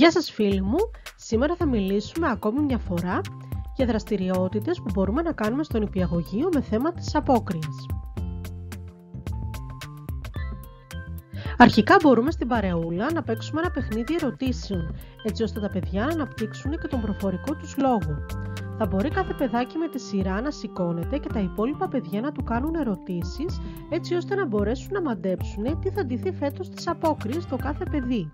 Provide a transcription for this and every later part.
Γεια σας φίλοι μου, σήμερα θα μιλήσουμε ακόμη μια φορά για δραστηριότητες που μπορούμε να κάνουμε στον υπηαγωγείο με θέμα της απόκριας. Αρχικά μπορούμε στην παρεούλα να παίξουμε ένα παιχνίδι ερωτήσεων, έτσι ώστε τα παιδιά να αναπτύξουν και τον προφορικό τους λόγο. Θα μπορεί κάθε παιδάκι με τη σειρά να σηκώνεται και τα υπόλοιπα παιδιά να του κάνουν ερωτήσεις, έτσι ώστε να μπορέσουν να μαντέψουν τι θα ντυθεί φέτος στις απόκριες το κάθε παιδί.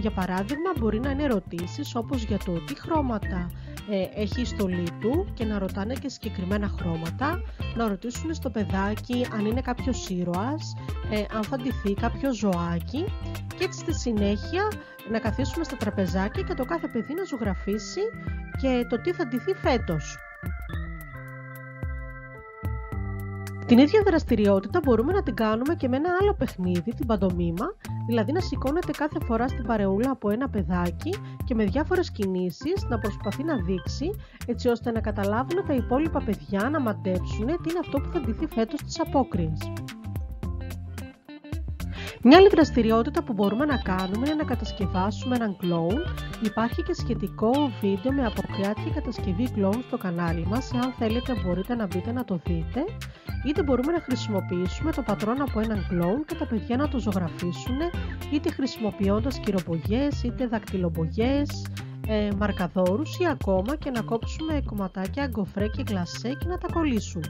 Για παράδειγμα, μπορεί να είναι ερωτήσεις όπως για το τι χρώματα ε, έχει η στολή του και να ρωτάνε και συγκεκριμένα χρώματα, να ρωτήσουν στο παιδάκι αν είναι κάποιος ήρωας, ε, αν θα ντυθεί κάποιος ζωάκι και έτσι στη συνέχεια να καθίσουμε στα τραπεζάκια και το κάθε παιδί να ζωγραφίσει και το τι θα ντυθεί φέτος. Την ίδια δραστηριότητα μπορούμε να την κάνουμε και με ένα άλλο παιχνίδι, την παντομήμα, δηλαδή να σηκώνεται κάθε φορά στην παρεούλα από ένα παιδάκι και με διάφορες κινήσεις να προσπαθεί να δείξει έτσι ώστε να καταλάβουν τα υπόλοιπα παιδιά να μαντέψουν τι είναι αυτό που θα ντυθεί φέτος στις απόκριες. Μια άλλη δραστηριότητα που μπορούμε να κάνουμε είναι να κατασκευάσουμε έναν κλόουν. Υπάρχει και σχετικό βίντεο με αποκριάτικη κατασκευή κλόουν στο κανάλι μας. Αν θέλετε μπορείτε να μπείτε να το δείτε. Είτε μπορούμε να χρησιμοποιήσουμε το πατρόν από έναν κλόουν και τα παιδιά να το ζωγραφίσουν είτε χρησιμοποιώντας κυροπογιές είτε δακτυλοπογιές, ε, μαρκαδόρους ή ακόμα και να κόψουμε κομματάκια γκοφρέ και γλασέ και να τα κολλήσουν.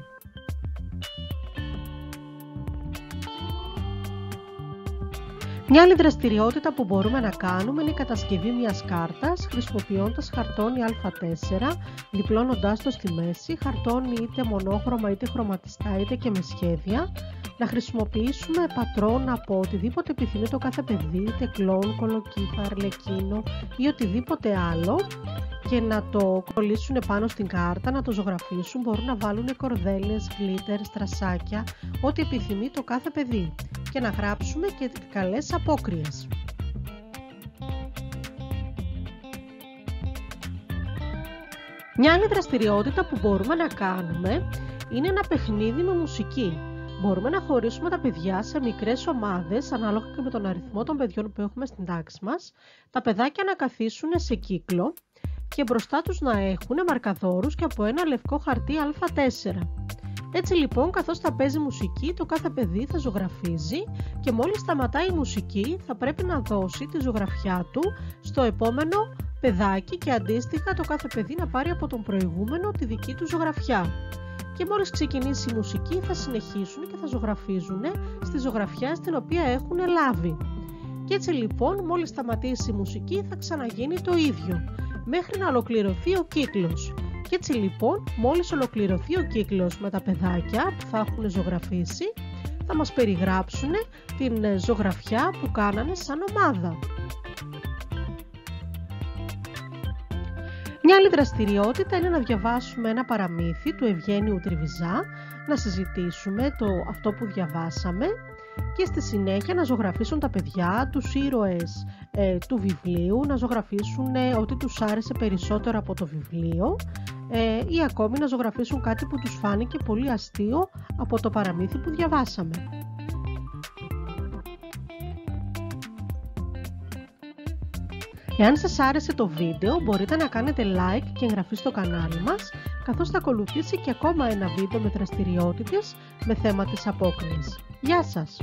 Μια άλλη δραστηριότητα που μπορούμε να κάνουμε είναι η κατασκευή μιας κάρτας χρησιμοποιώντας χαρτόνι Α4, διπλώνοντάς το στη μέση, χαρτόνι είτε μονόχρωμα είτε χρωματιστά είτε και με σχέδια, να χρησιμοποιήσουμε πατρόν από οτιδήποτε επιθυμεί το κάθε παιδί, είτε κλόν, κολοκύθα, αρλεκίνο ή οτιδήποτε άλλο. Και να το κολλήσουν πάνω στην κάρτα, να το ζωγραφίσουν, μπορούν να βάλουν κορδέλες, γκλίτερ, στρασάκια, ό,τι επιθυμεί το κάθε παιδί και να γράψουμε και καλές απόκριες. Μια άλλη δραστηριότητα που μπορούμε να κάνουμε είναι ένα παιχνίδι με μουσική. Μπορούμε να χωρίσουμε τα παιδιά σε μικρές ομάδες, ανάλογα και με τον αριθμό των παιδιών που έχουμε στην τάξη μας, τα παιδάκια να καθίσουν σε κύκλο και μπροστά τους να έχουν μαρκαδόρους και από ένα λευκό χαρτί Α4. Έτσι λοιπόν καθώς θα παίζει μουσική το κάθε παιδί θα ζωγραφίζει και μόλις σταματάει η μουσική θα πρέπει να δώσει τη ζωγραφιά του στο επόμενο παιδάκι και αντίστοιχα το κάθε παιδί να πάρει από τον προηγούμενο τη δική του ζωγραφιά. Και μόλις ξεκινήσει η μουσική θα συνεχίσουν και θα ζωγραφίζουν στη ζωγραφιά στην οποία έχουν λάβει. Και έτσι λοιπόν μόλις σταματήσει η μουσική θα ξαναγίνει το ίδιο μέχρι να ολοκληρωθεί ο κύκλος. Και έτσι λοιπόν, μόλις ολοκληρωθεί ο κύκλος με τα παιδάκια που θα έχουν ζωγραφίσει, θα μας περιγράψουν την ε, ζωγραφιά που κάνανε σαν ομάδα. Μια άλλη δραστηριότητα είναι να διαβάσουμε ένα παραμύθι του Ευγένιου Τριβιζά, να συζητήσουμε το αυτό που διαβάσαμε και στη συνέχεια να ζωγραφίσουν τα παιδιά τους ήρωες ε, του βιβλίου, να ζωγραφίσουν ε, ό,τι τους άρεσε περισσότερο από το βιβλίο ε, ή ακόμη να ζωγραφίσουν κάτι που τους φάνηκε πολύ αστείο από το παραμύθι που διαβάσαμε. Εάν σας άρεσε το βίντεο μπορείτε να κάνετε like και εγγραφή στο κανάλι μας καθώς θα ακολουθήσει και ακόμα ένα βίντεο με δραστηριότητες με θέμα της απόκριας. Γεια σας!